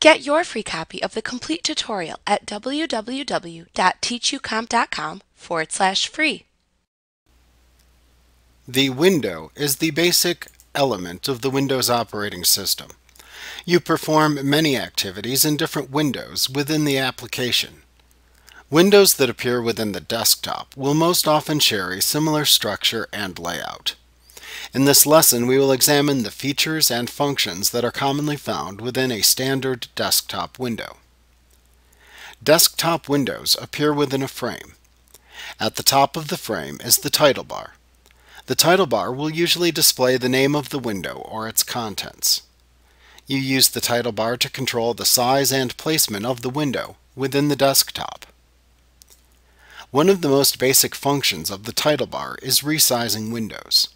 Get your free copy of the complete tutorial at www.teachucomp.com forward slash free. The window is the basic element of the Windows operating system. You perform many activities in different windows within the application. Windows that appear within the desktop will most often share a similar structure and layout. In this lesson, we will examine the features and functions that are commonly found within a standard desktop window. Desktop windows appear within a frame. At the top of the frame is the title bar. The title bar will usually display the name of the window or its contents. You use the title bar to control the size and placement of the window within the desktop. One of the most basic functions of the title bar is resizing windows.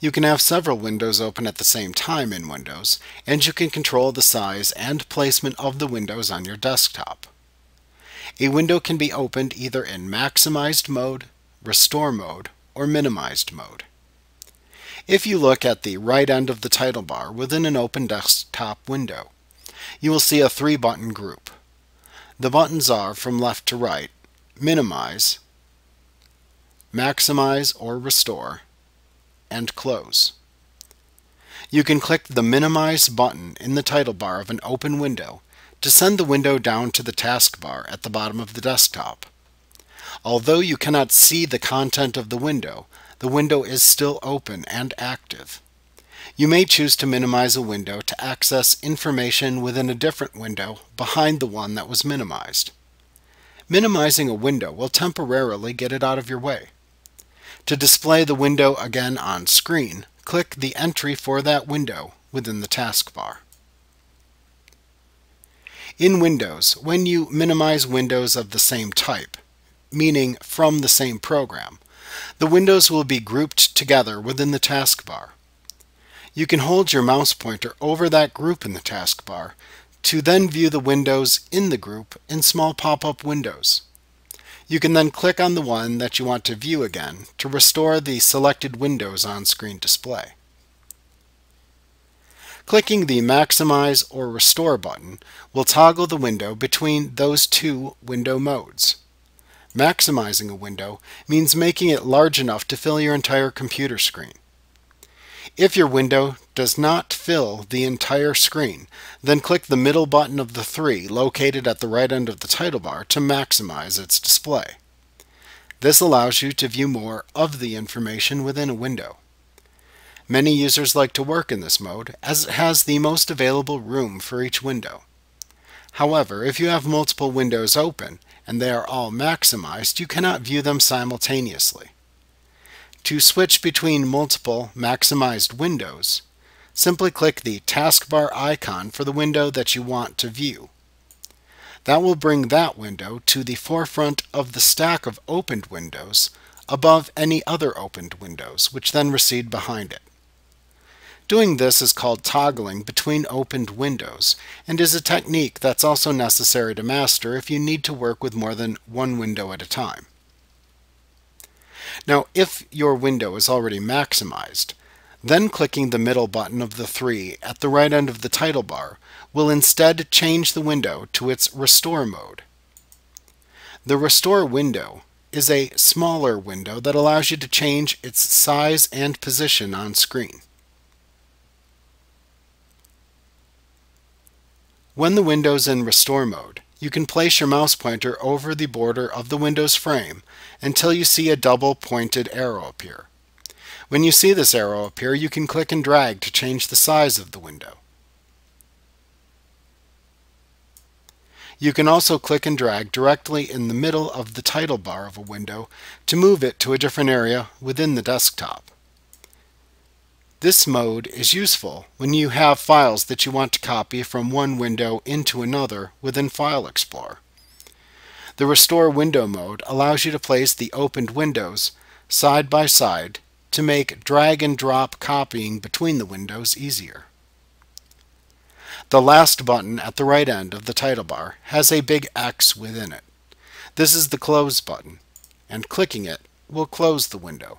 You can have several windows open at the same time in Windows, and you can control the size and placement of the windows on your desktop. A window can be opened either in maximized mode, restore mode, or minimized mode. If you look at the right end of the title bar within an open desktop window, you will see a three-button group. The buttons are, from left to right, Minimize, Maximize or Restore, and Close. You can click the Minimize button in the title bar of an open window to send the window down to the taskbar at the bottom of the desktop. Although you cannot see the content of the window, the window is still open and active. You may choose to minimize a window to access information within a different window behind the one that was minimized. Minimizing a window will temporarily get it out of your way. To display the window again on screen, click the entry for that window within the taskbar. In Windows, when you minimize windows of the same type, meaning from the same program, the windows will be grouped together within the taskbar. You can hold your mouse pointer over that group in the taskbar to then view the windows in the group in small pop-up windows. You can then click on the one that you want to view again to restore the selected Windows on-screen display. Clicking the Maximize or Restore button will toggle the window between those two window modes. Maximizing a window means making it large enough to fill your entire computer screen. If your window does not fill the entire screen, then click the middle button of the three located at the right end of the title bar to maximize its display. This allows you to view more of the information within a window. Many users like to work in this mode as it has the most available room for each window. However, if you have multiple windows open and they are all maximized, you cannot view them simultaneously. To switch between multiple maximized windows, simply click the taskbar icon for the window that you want to view. That will bring that window to the forefront of the stack of opened windows above any other opened windows, which then recede behind it. Doing this is called toggling between opened windows and is a technique that's also necessary to master if you need to work with more than one window at a time. Now, if your window is already maximized, then clicking the middle button of the three at the right end of the title bar will instead change the window to its restore mode. The restore window is a smaller window that allows you to change its size and position on screen. When the window is in restore mode, you can place your mouse pointer over the border of the Windows frame until you see a double pointed arrow appear. When you see this arrow appear, you can click and drag to change the size of the window. You can also click and drag directly in the middle of the title bar of a window to move it to a different area within the desktop. This mode is useful when you have files that you want to copy from one window into another within File Explorer. The Restore Window mode allows you to place the opened windows side by side to make drag and drop copying between the windows easier. The last button at the right end of the title bar has a big X within it. This is the Close button, and clicking it will close the window.